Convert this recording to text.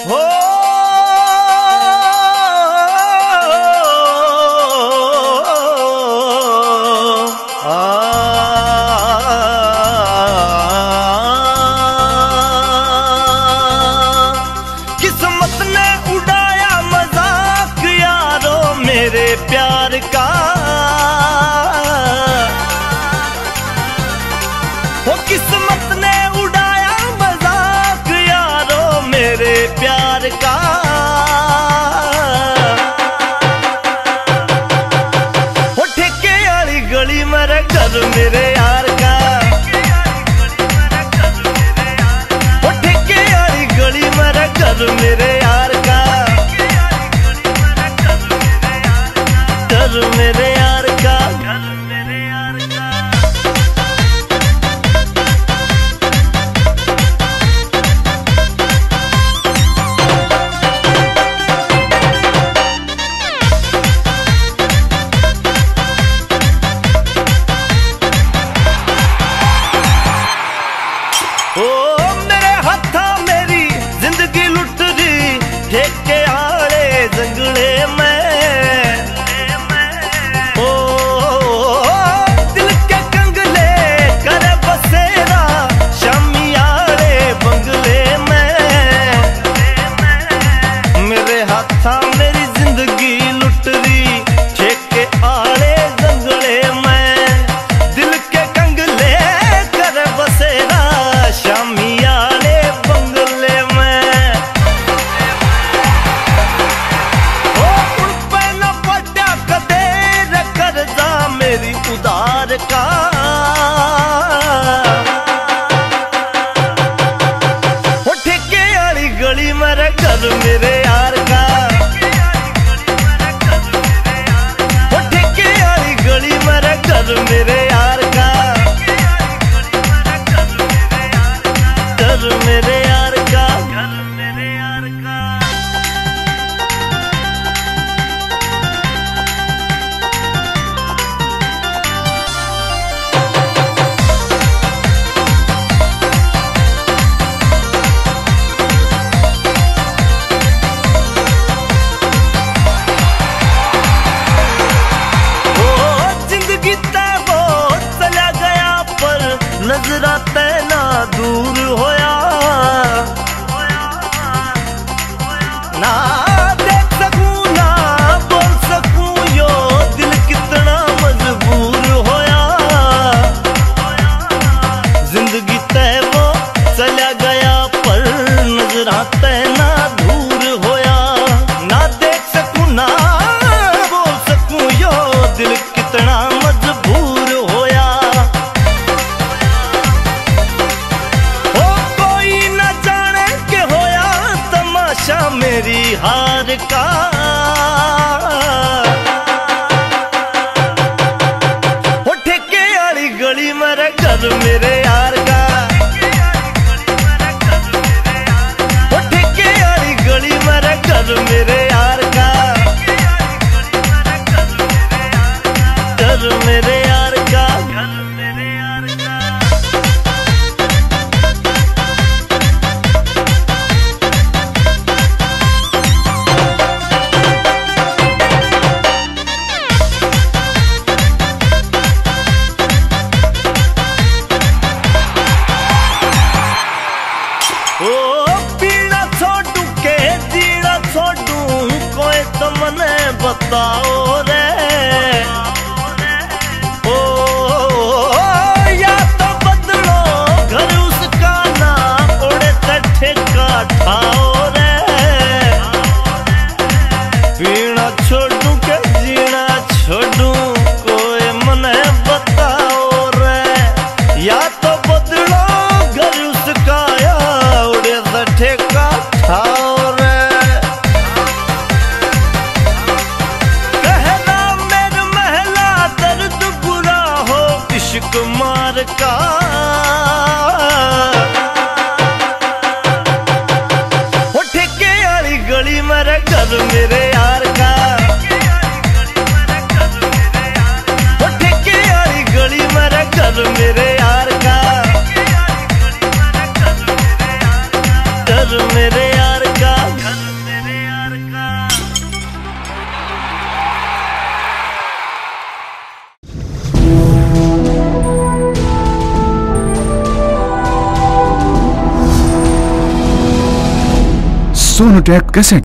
हो। किस्मत ने उड़ाया मज़ाक यारो मेरे प्यार का। प्यार मेरे दूर होया। देख सकूँ, ना बोल सकूँ दिल कितना मजबूर होया। ओ जाने के होया, तमाशा मेरी हार का बताओ रे। ओ, या तो बदलो घर उसका ना उड़े तठे का ठाओ रे। पीण प्यार का। ठेके गली घर मेरे यार ठेके गली घर मेरे यार मेरे सोनोटेक कैसेट